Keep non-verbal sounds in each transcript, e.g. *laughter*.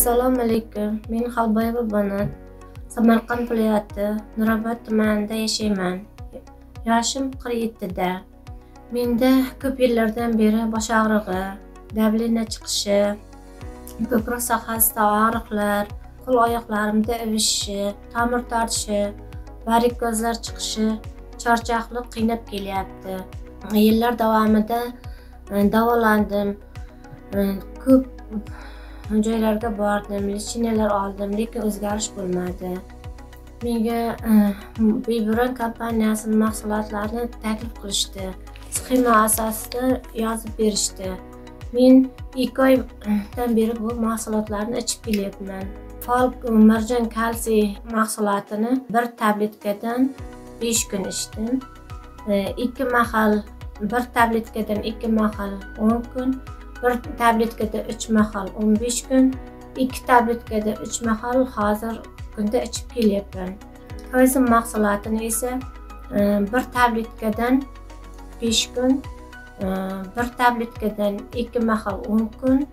assalomu alaykum. Men xalboyeva banat samarqand viloyati nurobod tumanida yashayman. Yoshim qirq yettida. Menda ko'p yillardan beri bosh og'rig'i давление chiqishi ko'krak sohasida og'riqlar qo'l oyoqlarimda ivishishi tomir tortishi varikozlar chiqishi charchoqlik qiynab kelyapti. Yillar davomida e, davolandim. E, ko'p joylarga bordim lecheniyalar oldim lekin o'zgarish bo'lmadi. Menga eh, biburon kompaniyasini mahsulotlarini taklif qilishdi. Sxema asosida yozib berishdi. Men ikki oydan beri bu mahsulotlarni ichib kelyapman. Fol eh, marjon kalsiy mahsulotini bir tabletkadan besh kun ichdim. Eh, ikki mahal bir tabletkadan ikki mahal o'n kun bir tabletkada uch mahal o'n besh kun ikki e, e, e, tabletkada uch mahal hozir kunda ichib kelyapman. Ko'zim mahsulotini esa bir tabletkadan besh kun bir tabletkadan ikki mahal o'n kun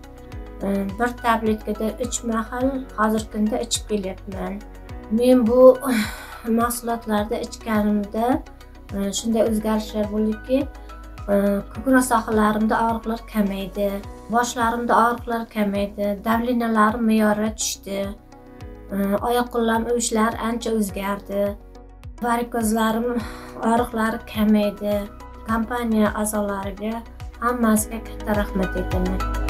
bir tabletkada uch mahal hozirgi kunda ichib kelyapman. Men bu *laughs* mahsulotlarni ichganimda shunday o'zgarishlar bo'ldiki ko'krak sohalarimda og'riqlar kamaydi boshlarimda og'riqlar kamaydi davleniyalarim me'yori tushdi. Oyoq qo'llarim uvishlari ancha o'zgardi. Varikozlarim og'riqlari kamaydi. Kompaniya a'zolariga hammasiga katta rahmat aytaman.